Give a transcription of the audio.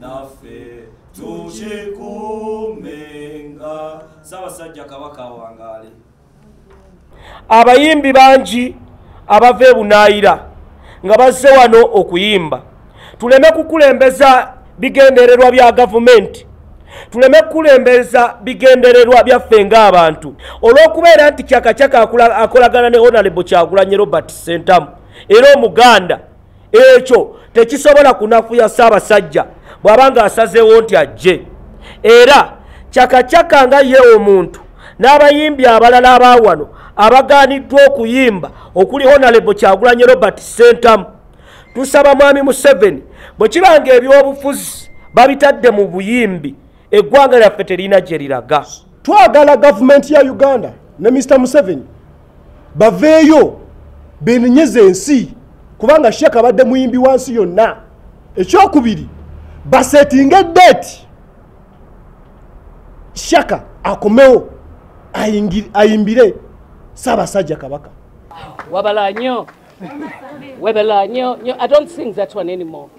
naffe tukikumenga saabasajja kabaka wangaale. Abayimbi bangi abava ebunaayira nga bazze wano okuyimba. Tuleme kukulembeza bigendererwa bya gavumenti. Tuleme kukulembeza bigendererwa byaffe ng'abantu. Olw'okubeera nti kyakakyaka akolagana ne honorable kyagulanye robert sentamu era omuganda ekyo tekisobola kunafuya ssaabasajja bw'aba nga asazeewo nti ajje. Era kyakakyaka nga ye omuntu n'abayimbi abalala abaawano abagaaniddwa okuyimba okuli honorable kyagulanye robert sentamu. Tusaba mwami museveni bwe kiba nga ebyobufuzi babitadde mu buyimbi eggwanga lyaffe terina gye liraga. Twagala gavumenti ya uganda ne mr museveni baveeyo benenyeze ensi kubanga sheka abadde muyimbi wansi yonna. Ekyokubiri basetinga edeeti shaka akomewo ayimbire saabasajja kabaka. Wabala nnyo webala nnyo i don't sing that one anymore